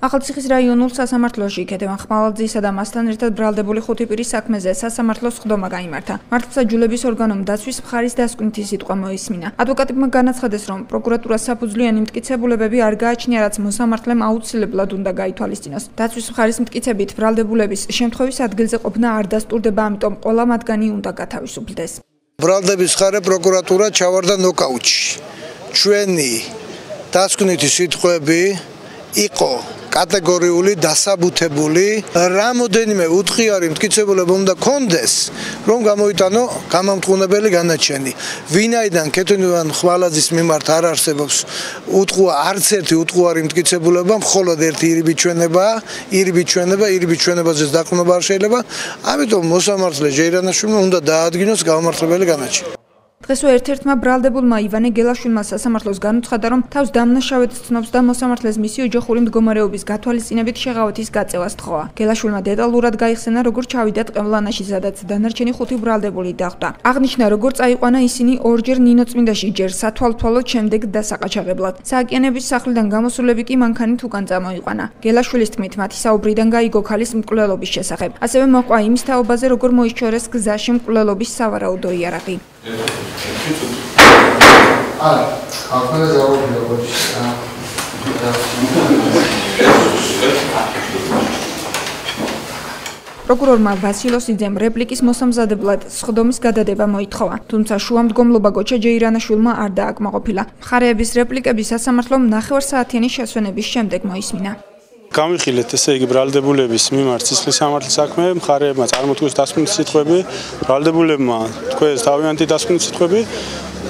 ახალციხის რაიონულ სასამართლოში ქეთევან ხმალაძისა და მასთან ერთად ბრალდებული ხუთი პირის საქმეზე სასამართლოს ხდომა გამართა. მართლმსაჯულების ორგანომ დაცვის მხარის დასკვნითი სიტყვა მოისმინა. ადვოკატებმა განაცხადეს, რომ პროკურატურას საფუძვლიანი მტკიცებულებები არ გააჩნია, რაც მოსამართლემ აუცილებლად უნდა გაითვალისწინოს. დაცვის მხარის მტკიცებით ბრალდებულების შემთხვევის ადგილზე ყოფნა არ დასტურდება, ამიტომ ყველა მათგანი უნდა გათავისუფლდეს. ბრალდების მხარე პროკურატურა ჩავარდა ნოკაუტში. ჩვენი დასკვნითი სიტყვები იყო კატეგორიული დასაბუთებული. რამოდენიმე უთხიარი მტკიცებულება უნდა კონდეს რომ გამოიტანო გამამტყუნებელი განაჩენი. ვინაიდან კეთონივან ხვალაძის მიმართ არ არსებობს უთხუა არც ერთი უთხუარი მტკიცებულება მხოლოდ ერთი ირიბი ჩვენება ირიბი ჩვენება ირიბი ჩვენებაზე დაყრდნობა არ შეიძლება. ამიტომ მოსამართლე ჯეირანაშვილმა უნდა დაადგინოს გამართლებელი განაჩენი დღესვე ერთ-ერთმა ბრალდებულმა ივანე გელაშვილმა სასამართლოს განუცხადა, რომ თავს დამნაშავედ ცნობს და მოსამართლეს მისი ოჯახური მდგომარეობის გათვალისწინებით შეღავათის გაწევას თხოვა. გელაშვილმა დეტალურად გაიხსენა, როგორ ჩავიდა ტყემლანაში, სადაც დანარჩენი ხუთი ბრალდებული დახვდა. აღნიშნა, როგორ წაიყვანა ისინი ორჯერ ნინოწმინდაში, ჯერ სათვალთვალო, შემდეგ დასაყაჩაღებლად. სააკიანების სახლიდან გამოსულები კი მანქანით უკან წამოიყვანა. გელაშვილის თქმით, მათი საუბრიდან გაიგო ქალის მკვლელობის შესახებ. ასევე მოყვა იმის თაობაზე, როგორ მოიშორეს გზაში მკვლელობის სავარაუდო იარაღი. არა, ახლა ზავობია ბოჭი. პროკურორმა ვასილოსიძემ რეპლიკის მოსამზადებლად სხდომის გადადება მოითხოვა, თუმცა შუამდგომლობა გოჩა ჯეირანაშვილმა არ დააკმაყოფილა. მხარეების რეპლიკები სასამართლომ 9 საათიანი შესვენების შემდეგ მოისმინა. გამიხილეთ ესე იგი ბრალდებულების მიმართ სისხლის სამართლის საქმე, მხარეებმა წარმოთქვეს დასკვნის სიტყვები, ბრალდებულებმა თქვეს თავიანთი დასკვნის სიტყვები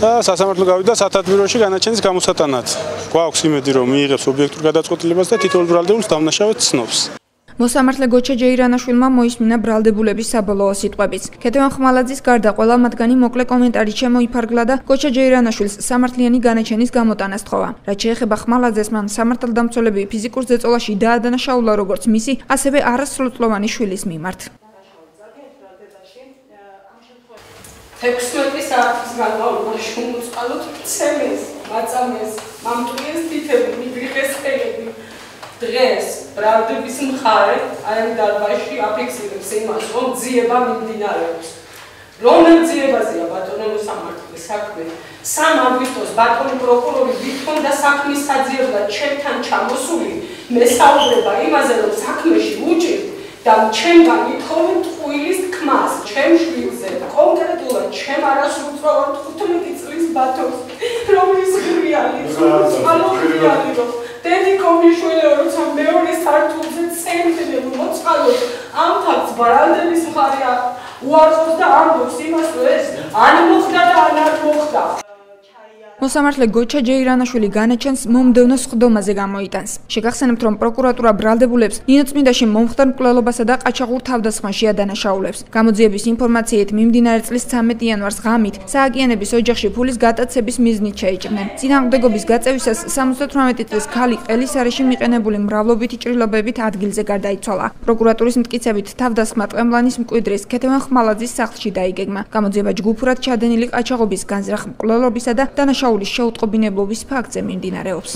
და სასამართლო გავიდა სათათბიროში განაჩენის გამოსატანად. გვაქვს იმედი, რომ მიიღებს ობიექტურ გადაწყვეტილებას და თითოეულ ბრალდებულს დამნაშავედ ცნობს. მოსამართლე გოჩა ჯეირანაშვილმა მოისმინა ბრალდებულების საბოლოო სიტყვებიც. ქეთევან ხმალაძის გარდა ყველა მათგანი მოკლე კომენტარით შემოიფარგლა და გოჩა ჯეირანაშვილს სამართლიანი განაჩენის გამოტანას თხოვა. რაც შეეხება ხმალაძეს, მან სამართალდამცველები ფიზიკურ ზეწოლაში დაადანაშაულა როგორც მისი, ასევე არასრულწლოვანი შვილის მიმართ. 16 საათის განმავლობაში უმოწყალოთ ცემეს, მაწამეს, მამტყიეს თითები, მიდრიხეს ხელები. დღეს ბრალდების მხარე აი დარბაზში აფიქსირებს იმას, რომ ძიება მიმდინარეობს. რომელ ძიებაზეა ბატონო მოსამართლე საქმე? სამ აგვისტოს ბატონი პროკურორი ვითომ და საქმის საძიებლად ჩემთან ჩამოსული მესაუბრება იმაზე, რომ საქმეში უჭირ და ჩემგან ითხოვენ ტყუილის თქმას, ჩემ შვილზე, კონკრეტულად ჩემ არასრულწლოვან 15 წლის ბატონს, რომლის ღრიანი, წყალოხიანი რომ დედი კომიშვილეო როცა მეორე სართულზე ცენტრი მოწყალო ამ თავს ბრალდების მხარეა უარყოფს და ამბობს იმას რომ ეს არ მოხდა და არ მოხდა მოსამართლე გოჩა ჯეირანაშვილი განაჩენს მომდევნო სხდომაზე გამოიტანს. შეგახსენებთ, რომ პროკურატურა ბრალდებულებს ნინოწმინდაში მომხდარ მკვლელობასა და ყაჩაღურ თავდასხმაში ადანაშაულებს. გამოძიების ინფორმაციით, მიმდინარე წლის 13 იანვარს ღამით სააკიანების ოჯახში ფულის გატაცების მიზნით შეიჭრნენ. წინააღმდეგობის გაწევისას 78 წლის ქალი ყელისარეში მიყენებული მრავლობითი ჭრილობებით ადგილზე გარდაიცვალა. პროკურატურის მტკიცებით, თავდასხმა ტყემლანის მკვიდრის ქეთევან ხმალაძის სახლში დაიგეგმა. გამოძიება ჯგუფურად ჩადენილი ყაჩაღობის განზრახ მკვლელობისა და დანაშაულის შეუტყობინებლობის ფაქტზე მიმდინარეობს.